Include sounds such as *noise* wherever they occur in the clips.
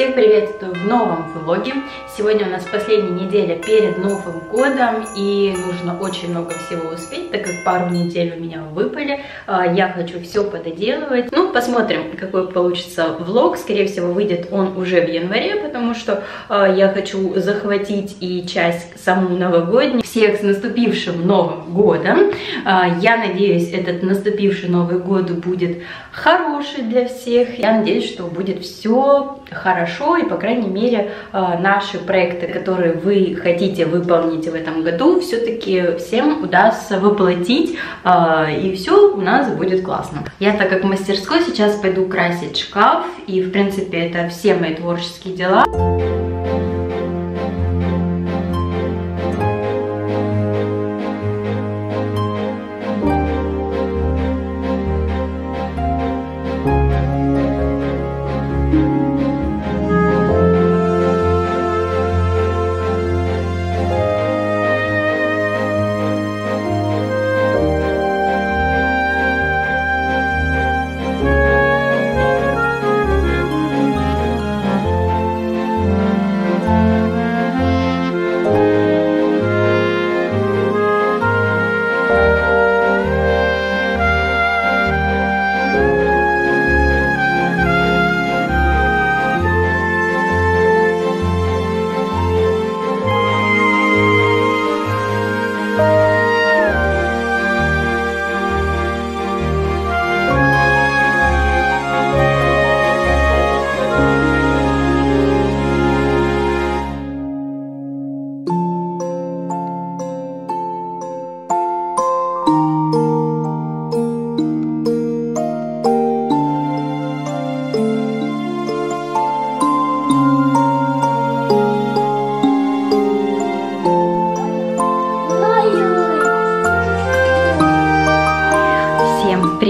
Всех приветствую в новом влоге. Сегодня у нас последняя неделя перед Новым годом и нужно очень много всего успеть, так как пару недель у меня выпали. А, я хочу все пододелывать. Ну, посмотрим, какой получится влог. Скорее всего, выйдет он уже в январе, потому что а, я хочу захватить и часть саму новогоднюю. Всех с наступившим Новым годом. А, я надеюсь, этот наступивший Новый год будет хороший для всех. Я надеюсь, что будет все хорошо и, по крайней мере, а, наши проекты, которые вы хотите выполнить в этом году, все-таки всем удастся воплотить а, и все у нас будет классно. Я так как в мастерской сейчас пойду красить шкаф и, в принципе, это все мои творческие дела.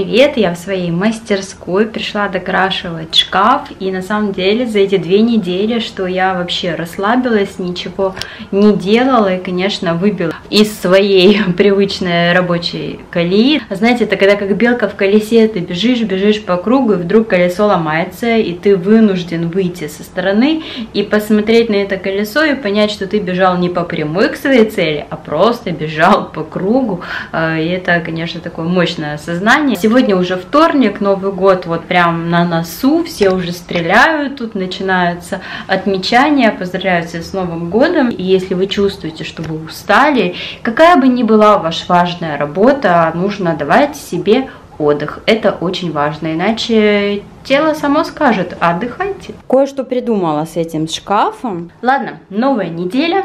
Привет! Я в своей мастерской пришла докрашивать шкаф и на самом деле за эти две недели, что я вообще расслабилась, ничего не делала и, конечно, выбила из своей *laughs* привычной рабочей колеи. Знаете, это когда как белка в колесе, ты бежишь, бежишь по кругу и вдруг колесо ломается и ты вынужден выйти со стороны и посмотреть на это колесо и понять, что ты бежал не по прямой к своей цели, а просто бежал по кругу. А, и это, конечно, такое мощное осознание. Сегодня уже вторник, Новый год вот прям на носу, все уже стреляют, тут начинаются отмечания, поздравляются с Новым годом. И если вы чувствуете, что вы устали, какая бы ни была ваша важная работа, нужно давать себе отдых. Это очень важно, иначе тело само скажет, отдыхайте. Кое-что придумала с этим шкафом. Ладно, новая неделя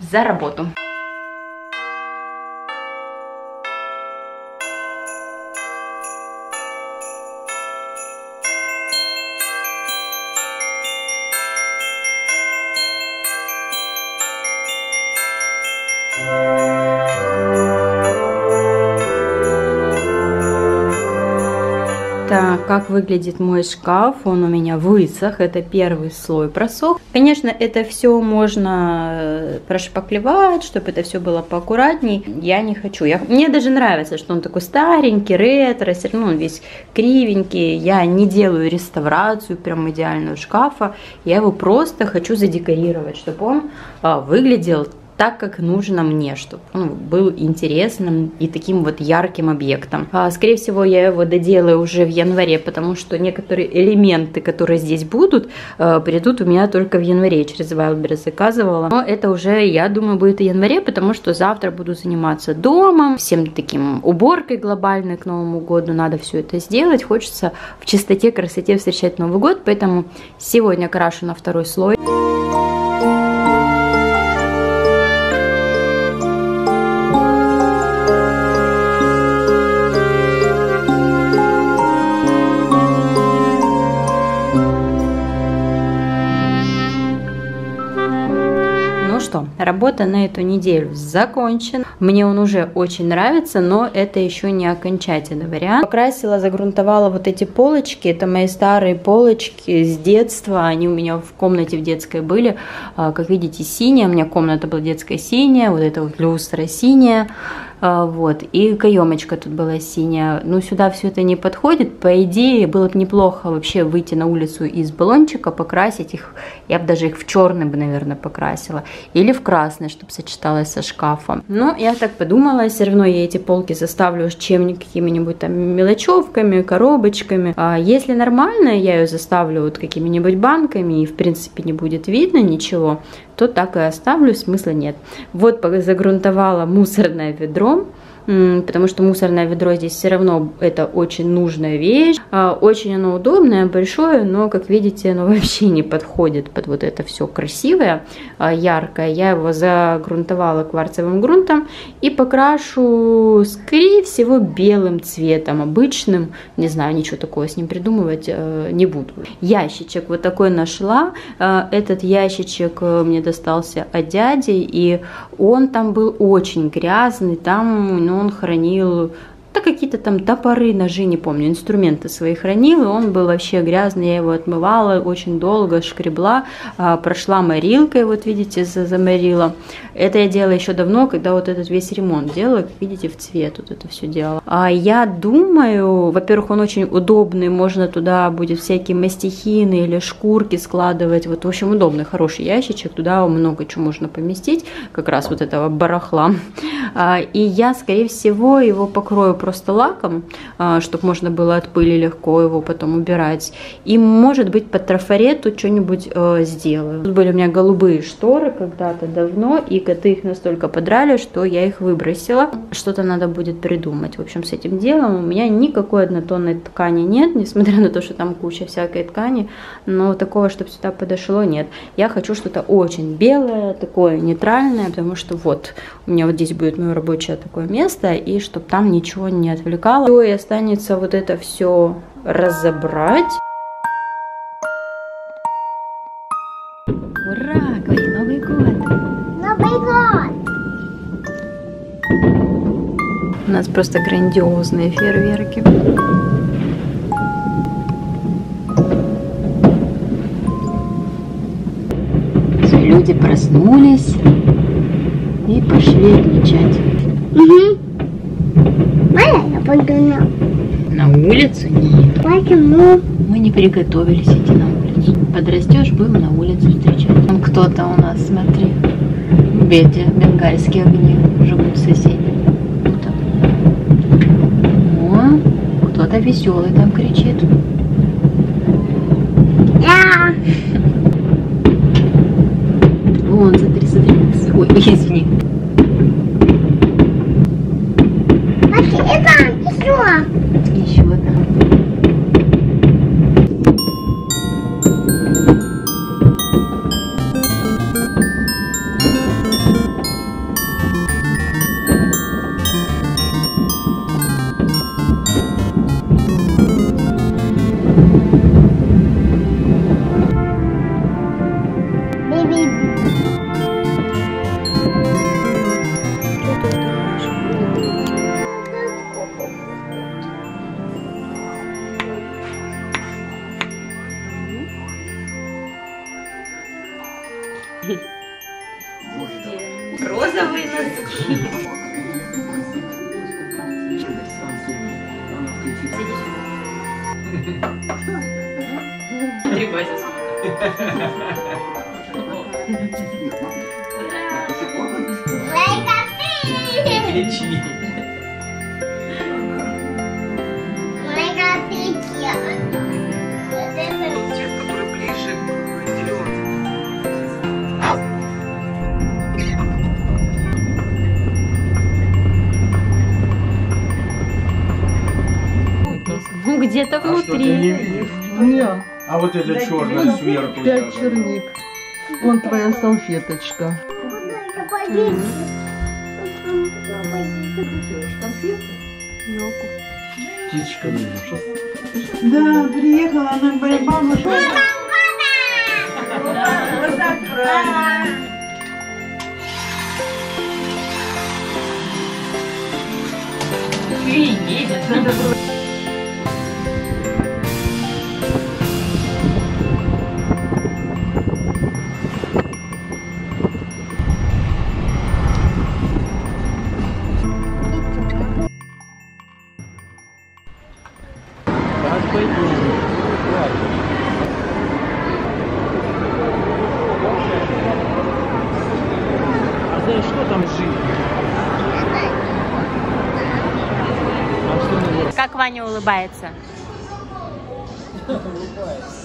за работу. Выглядит мой шкаф. Он у меня высох. Это первый слой просох. Конечно, это все можно э, прошпаклевать, чтобы это все было поаккуратней. Я не хочу. Я, мне даже нравится, что он такой старенький, ретро, все равно он весь кривенький. Я не делаю реставрацию прям идеального шкафа. Я его просто хочу задекорировать, чтобы он а, выглядел так, как нужно мне, чтобы он был интересным и таким вот ярким объектом. А, скорее всего, я его доделаю уже в январе, потому что некоторые элементы, которые здесь будут, а, придут у меня только в январе. Через Wildberries заказывала. Но это уже, я думаю, будет в январе, потому что завтра буду заниматься домом, всем таким уборкой глобальной к Новому году. Надо все это сделать. Хочется в чистоте, красоте встречать Новый год, поэтому сегодня крашу на второй слой. На эту неделю закончена. Мне он уже очень нравится, но это еще не окончательный вариант. Покрасила, загрунтовала вот эти полочки. Это мои старые полочки с детства. Они у меня в комнате в детской были. А, как видите, синяя. У меня комната была детская синяя. Вот это вот люстра синяя. А, вот, и каемочка тут была синяя. Ну, сюда все это не подходит. По идее, было бы неплохо вообще выйти на улицу из баллончика, покрасить их. Я бы даже их в черный бы, наверное, покрасила. Или в красный, чтобы сочеталось со шкафом. Но я так подумала, все равно я эти полки заставлю чем-нибудь, какими-нибудь там мелочевками, коробочками. А если нормально, я ее заставлю вот какими-нибудь банками, и в принципе не будет видно ничего, то так и оставлю, смысла нет. Вот загрунтовала мусорное ведро потому что мусорное ведро здесь все равно это очень нужная вещь. А, очень оно удобное, большое, но, как видите, оно *laughs* вообще не подходит под вот это все красивое, а, яркое. Я его загрунтовала кварцевым грунтом и покрашу, скорее всего, белым цветом, обычным. Не знаю, ничего такого с ним придумывать э, не буду. Ящичек вот такой нашла. А, этот ящичек э, мне достался от дяди, и он там был очень грязный, там, ну, он хранил да какие-то там топоры, ножи, не помню, инструменты свои хранил, и он был вообще грязный, я его отмывала очень долго, шкребла, а, прошла морилкой, вот видите, заморила. Это я делала еще давно, когда вот этот весь ремонт делала, как видите, в цвет вот это все делала. А я думаю, во-первых, он очень удобный, можно туда будет всякие мастихины или шкурки складывать, вот, в общем, удобный, хороший ящичек, туда много чего можно поместить, как раз вот этого барахла. А, и я, скорее всего, его покрою просто лаком, а, чтобы можно было от пыли легко его потом убирать. И, может быть, под трафарету что-нибудь э, сделаю. Тут были у меня голубые шторы когда-то давно, и коты их настолько подрали, что я их выбросила. Что-то надо будет придумать. В общем, с этим делом у меня никакой однотонной ткани нет, несмотря на то, что там куча всякой ткани, но такого, чтобы сюда подошло, нет. Я хочу что-то очень белое, такое нейтральное, потому что вот, у меня вот здесь будет мое рабочее такое место, и чтобы там ничего не отвлекало. И останется вот это все разобрать. Ура! Говори, Новый год! Новый год! У нас просто грандиозные фейерверки. Люди проснулись и пошли отмечать. Угу. Пойду на... На улицу? Нет. Почему? Мы не приготовились идти на улицу. Подрастешь, будем на улице встречать. Там кто-то у нас, смотри, в беде, бенгальские огни живут соседи. О, кто-то веселый там кричит. Вон, смотри, смотри. Ой, извини. Еще одна. Que voz é essa? Leite, где-то внутри. А не А вот это черное сверху. Пять черник. Вон твоя салфеточка. Птичка Да, приехала она моя бабушка. Вот так правильно. Едет. Ваня улыбается? *laughs*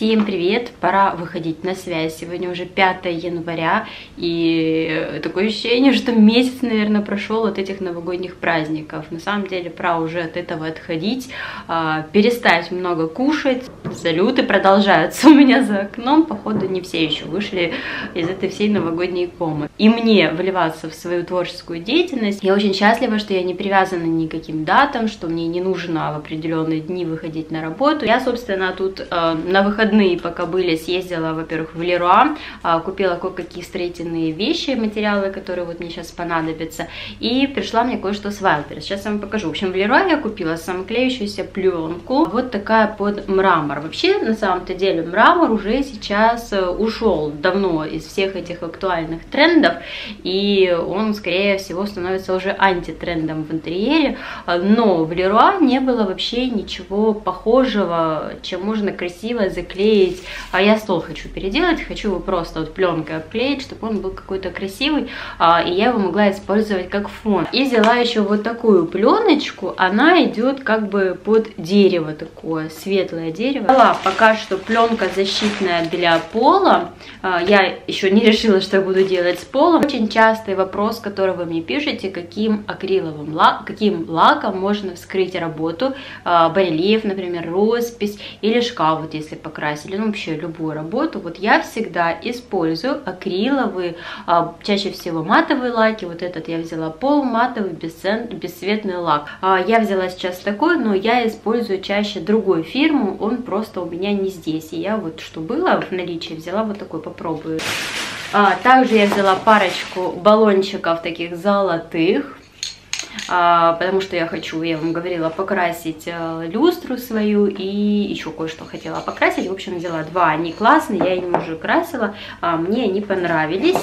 Всем привет! Пора выходить на связь. Сегодня уже 5 января, и такое ощущение, что месяц, наверное, прошел от этих новогодних праздников. На самом деле, пора уже от этого отходить, а, перестать много кушать. Салюты продолжаются *laughs* у меня за окном. Походу, не все еще вышли из этой всей новогодней комы. И мне вливаться в свою творческую деятельность. Я очень счастлива, что я не привязана ни к каким датам, что мне не нужно в определенные дни выходить на работу. Я, собственно, тут э, на выходные выходные, пока были, съездила, во-первых, в Леруа, а, купила кое-какие строительные вещи, материалы, которые вот мне сейчас понадобятся, и пришла мне кое-что с Wildberries. Сейчас я вам покажу. В общем, в Леруа я купила самоклеющуюся пленку, вот такая под мрамор. Вообще, на самом-то деле, мрамор уже сейчас э, ушел давно из всех этих актуальных трендов, и он, скорее всего, становится уже антитрендом в интерьере, но в Леруа не было вообще ничего похожего, чем можно красиво заклеить обклеить. А я стол хочу переделать, хочу его просто вот пленкой обклеить, чтобы он был какой-то красивый, а, и я его могла использовать как фон. И взяла еще вот такую пленочку, она идет как бы под дерево такое, светлое дерево. Взяла пока что пленка защитная для пола, а, я еще не решила, что я буду делать с полом. Очень частый вопрос, который вы мне пишете, каким акриловым лак, каким лаком можно вскрыть работу, а, барельеф, например, роспись или шкаф, вот если покрасить красили, ну вообще любую работу, вот я всегда использую акриловые, а, чаще всего матовые лаки, вот этот я взяла полуматовый бесцен, бесцветный лак. А, я взяла сейчас такой, но я использую чаще другой фирму, он просто у меня не здесь, и я вот что было в наличии, взяла вот такой, попробую. А, также я взяла парочку баллончиков таких золотых, потому что я хочу, я вам говорила, покрасить э, люстру свою и еще кое-что хотела покрасить. В общем, взяла два, они классные, я им уже красила, а, мне они понравились.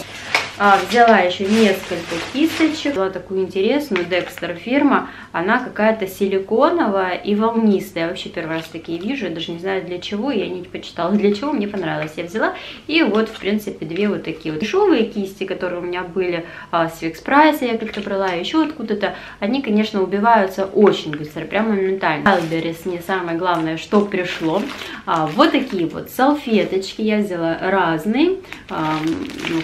А, взяла еще несколько кисточек. Взяла такую интересную Dexter фирма. Она какая-то силиконовая и волнистая. Я вообще первый раз такие вижу. Я даже не знаю для чего. Я не почитала для чего. Мне понравилось. Я взяла. И вот, в принципе, две вот такие вот дешевые кисти, которые у меня были а, с Fix Price. Я как-то брала еще откуда-то. Они, конечно, убиваются очень быстро. Прям моментально. Wildberries не самое главное, что пришло. А, вот такие вот салфеточки. Я взяла разные, а,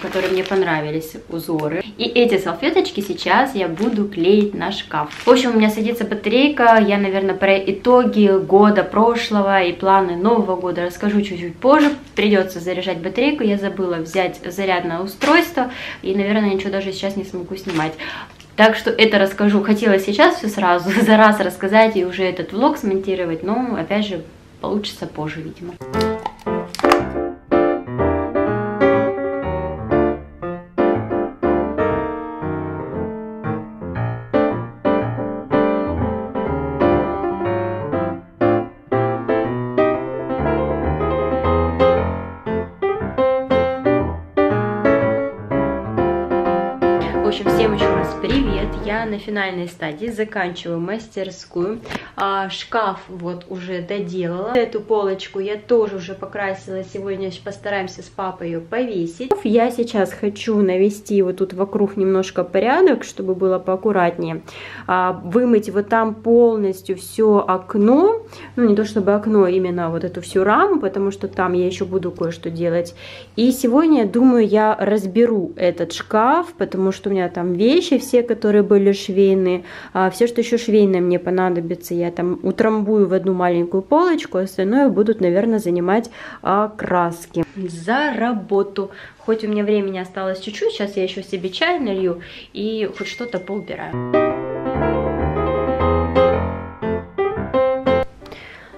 которые мне понравились понравились узоры. И эти салфеточки сейчас я буду клеить на шкаф. В общем, у меня садится батарейка, я, наверное, про итоги года прошлого и планы нового года расскажу чуть-чуть позже. Придется заряжать батарейку, я забыла взять зарядное устройство, и, наверное, ничего даже сейчас не смогу снимать. Так что это расскажу. Хотела сейчас все сразу, *laughs* за раз рассказать и уже этот влог смонтировать, но, опять же, получится позже, видимо. На финальной стадии, заканчиваю мастерскую. А, шкаф вот уже доделала. Эту полочку я тоже уже покрасила. Сегодня постараемся с папой ее повесить. Я сейчас хочу навести вот тут вокруг немножко порядок, чтобы было поаккуратнее. А, вымыть вот там полностью все окно. Ну, не то чтобы окно, именно вот эту всю раму, потому что там я еще буду кое-что делать. И сегодня, думаю, я разберу этот шкаф, потому что у меня там вещи все, которые были швейные. А все, что еще швейное мне понадобится, я там утрамбую в одну маленькую полочку, остальное будут, наверное, занимать а, краски. За работу. Хоть у меня времени осталось чуть-чуть, сейчас я еще себе чай налью и хоть что-то поубираю.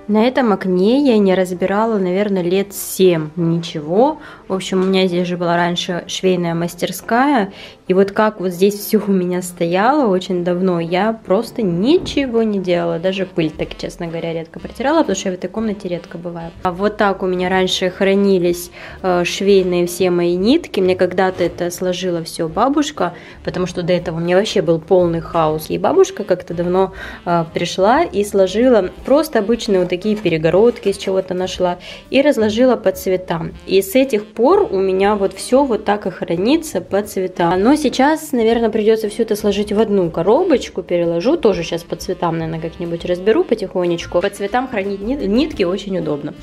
На этом окне я не разбирала, наверное, лет 7 ничего. В общем, у меня здесь же была раньше швейная мастерская. И вот как вот здесь все у меня стояло очень давно, я просто ничего не делала. Даже пыль, так честно говоря, редко протирала, потому что я в этой комнате редко бываю. А вот так у меня раньше хранились э, швейные все мои нитки. Мне когда-то это сложила все бабушка, потому что до этого у меня вообще был полный хаос. И бабушка как-то давно э, пришла и сложила просто обычные вот такие перегородки из чего-то нашла и разложила по цветам. И с этих пор у меня вот все вот так и хранится по цветам. Но Сейчас, наверное, придется все это сложить в одну коробочку, переложу. Тоже сейчас по цветам, наверное, как-нибудь разберу потихонечку. По цветам хранить нитки очень удобно.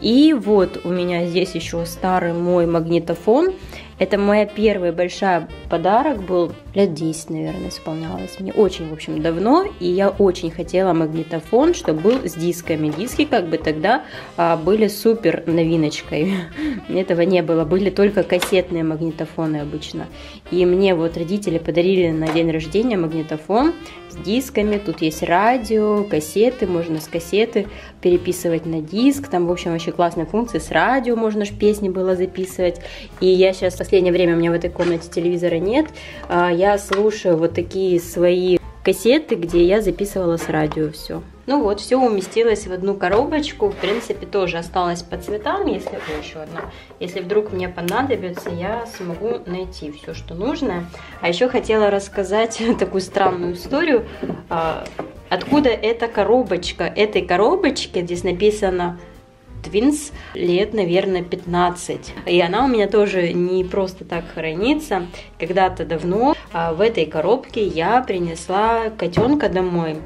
И вот у меня здесь еще старый мой магнитофон. Это моя первая большая подарок был лет 10, наверное, исполнялось мне очень, в общем, давно, и я очень хотела магнитофон, чтобы был с дисками. Диски как бы тогда а, были супер новиночкой. *laughs* Этого не было, были только кассетные магнитофоны обычно. И мне вот родители подарили на день рождения магнитофон с дисками, тут есть радио, кассеты, можно с кассеты переписывать на диск, там, в общем, вообще классные функции, с радио можно же песни было записывать, и я сейчас, в последнее время у меня в этой комнате телевизора нет, а, я слушаю вот такие свои кассеты, где я записывала с радио все. Ну вот, все уместилось в одну коробочку. В принципе, тоже осталось по цветам, если... О, еще одна. Если вдруг мне понадобится, я смогу найти все, что нужно. А еще хотела рассказать *laughs* такую странную историю. А, откуда эта коробочка? Этой коробочке здесь написано Twins лет, наверное, 15. И она у меня тоже не просто так хранится. Когда-то давно а, в этой коробке я принесла котенка домой.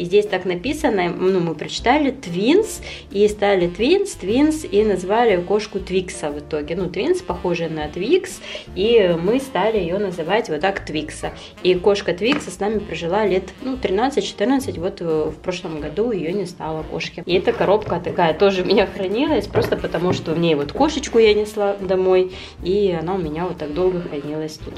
И здесь так написано, ну, мы прочитали Twins, и стали Twins, Twins, и назвали кошку Твикса в итоге. Ну, Twins похожа на Твикс, и мы стали ее называть вот так Твикса. И кошка Твикса с нами прожила лет, ну, 13-14, вот в прошлом году ее не стало кошки. И эта коробка такая тоже у меня хранилась, просто потому что в ней вот кошечку я несла домой, и она у меня вот так долго хранилась тут.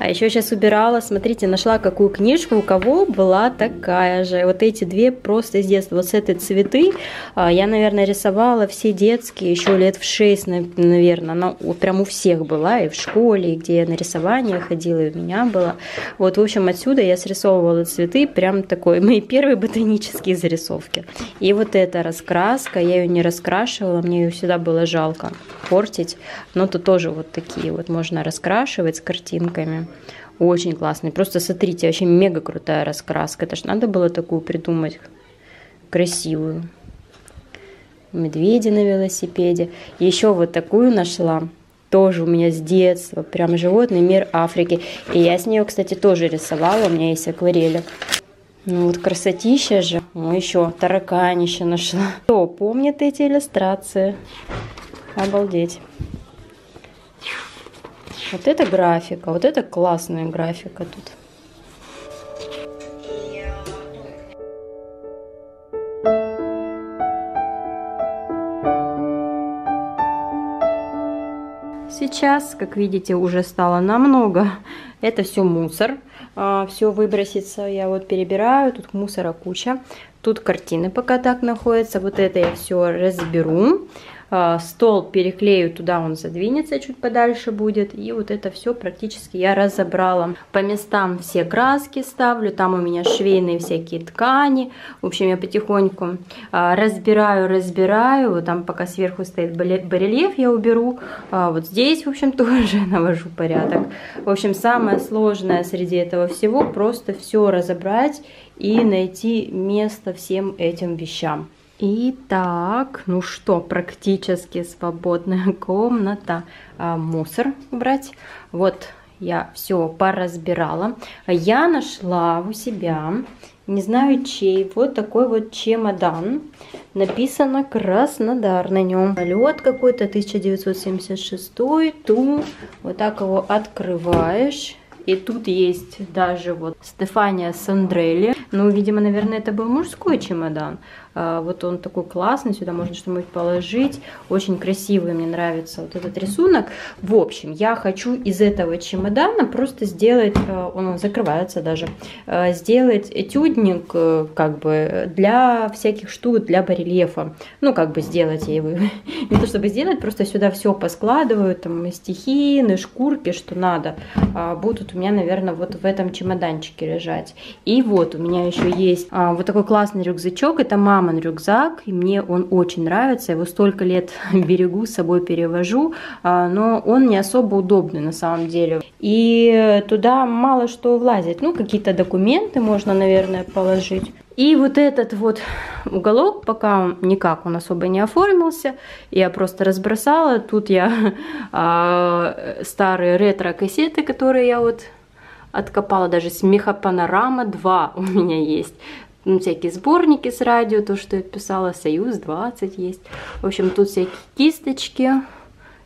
А еще сейчас убирала, смотрите, нашла какую книжку, у кого была такая же. Вот эти две просто из детства. Вот с этой цветы а, я, наверное, рисовала все детские, еще лет в 6, наверное. Она прям у всех была, и в школе, и где я на рисование ходила, и у меня была. Вот, в общем, отсюда я срисовывала цветы, прям такой, *laughs* мои первые ботанические зарисовки. И вот эта раскраска, я ее не раскрашивала, мне ее всегда было жалко портить. Но тут тоже вот такие вот можно раскрашивать с картинками. Очень классный. Просто смотрите, вообще мега крутая раскраска. Это ж надо было такую придумать красивую. Медведи на велосипеде. Еще вот такую нашла. Тоже у меня с детства. Прям животный мир Африки. И я с нее, кстати, тоже рисовала. У меня есть акварели. Ну вот красотища же. Ну еще тараканище нашла. Кто помнит эти иллюстрации? Обалдеть. Вот это графика, вот это классная графика тут. Сейчас, как видите, уже стало намного. Это все мусор, а, все выбросится. Я вот перебираю, тут мусора куча. Тут картины пока так находятся. Вот это я все разберу. А, стол переклею туда, он задвинется чуть подальше будет. И вот это все практически я разобрала. По местам все краски ставлю, там у меня швейные всякие ткани. В общем, я потихоньку а, разбираю, разбираю. Вот там пока сверху стоит барельеф, я уберу. А, вот здесь, в общем, *laughs* тоже навожу порядок. В общем, самое сложное среди этого всего просто все разобрать и найти место всем этим вещам. Итак, ну что, практически свободная *laughs* комната. А, мусор убрать. Вот я все поразбирала. Я нашла у себя, не знаю чей, вот такой вот чемодан. Написано Краснодар на нем. Лед какой-то 1976. Ту. Вот так его открываешь. И тут есть даже вот Стефания Сандрелли. Ну, видимо, наверное, это был мужской чемодан. А, вот он такой классный, сюда можно что-нибудь положить. Очень красивый, мне нравится вот этот рисунок. В общем, я хочу из этого чемодана просто сделать, а, он закрывается даже, а, сделать этюдник э, как бы для всяких штук, для барельефа. Ну, как бы сделать его, *laughs* не то чтобы сделать, просто сюда все поскладываю, там стихины, шкурки, что надо, будут у меня, наверное, вот в этом чемоданчике лежать. И вот у меня еще есть вот такой классный рюкзачок, это мамин рюкзак, и мне он очень нравится. Его столько лет *laughs* берегу, с собой перевожу, а, но он не особо удобный на самом деле. И туда мало что влазит. Ну, какие-то документы можно, наверное, положить. И вот этот вот уголок, пока никак он особо не оформился, я просто разбросала. Тут я э, *laughs* старые ретро-кассеты, которые я вот откопала, даже смеха панорама 2 *laughs* у меня есть. Ну, всякие сборники с радио, то, что я писала, Союз 20 есть. В общем, тут всякие кисточки,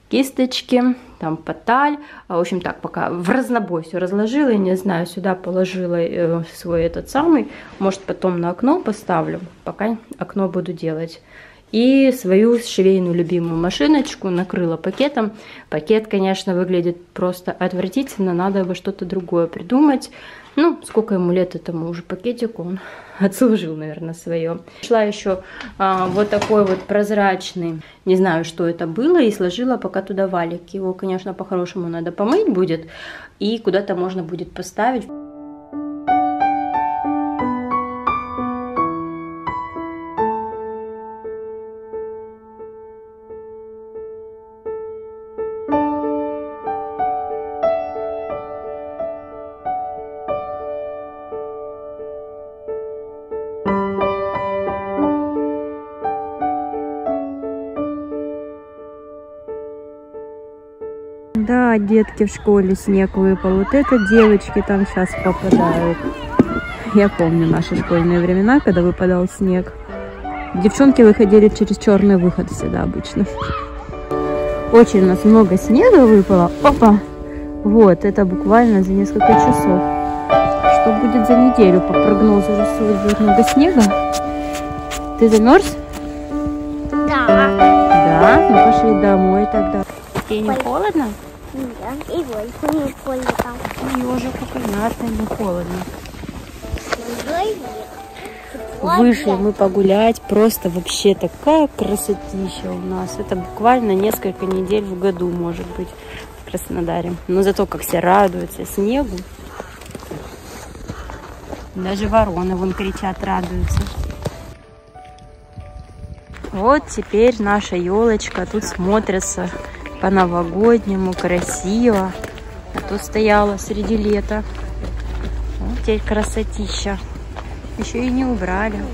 кисточки, там поталь. А, в общем, так, пока в разнобой все разложила, я не знаю, сюда положила э, свой этот самый. Может, потом на окно поставлю, пока окно буду делать. И свою швейную любимую машиночку накрыла пакетом. Пакет, конечно, выглядит просто отвратительно, надо бы что-то другое придумать. Ну, сколько ему лет этому уже пакетику, он *laughs* отслужил, наверное, свое. Шла еще а, вот такой вот прозрачный, не знаю, что это было, и сложила пока туда валик. Его, конечно, по-хорошему надо помыть будет, и куда-то можно будет поставить. Детки в школе снег выпал. Вот это девочки там сейчас попадают. Я помню наши школьные времена, когда выпадал снег. Девчонки выходили через черный выход всегда обычно. Очень у нас много снега выпало. Опа! Вот, это буквально за несколько часов. Что будет за неделю? По прогнозу рисует будет много снега. Ты замерз? Да. Да? Ну пошли домой тогда. Тебе не холодно? Нет, и Вольку не холодно. Ежику, понятно, не холодно. Вышли мы погулять, просто вообще такая красотища у нас. Это буквально несколько недель в году, может быть, в Краснодаре. Но зато как все радуются снегу. Даже вороны вон кричат, радуются. Вот теперь наша елочка тут смотрится по-новогоднему, красиво. А то стояла среди лета. Вот теперь красотища. Еще и не убрали.